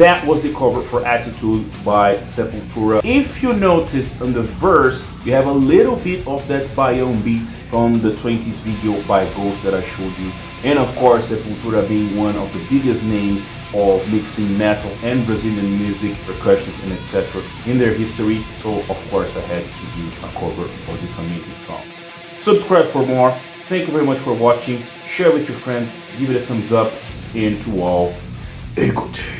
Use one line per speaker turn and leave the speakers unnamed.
That was the cover for Attitude by Sepultura. If you notice on the verse, you have a little bit of that baião beat from the 20s video by Ghost that I showed you. And of course, Sepultura being one of the biggest names of mixing metal and Brazilian music, percussions and etc. in their history. So of course I had to do a cover for this amazing song. Subscribe for more. Thank you very much for watching. Share with your friends. Give it a thumbs up. And to all, Ecote.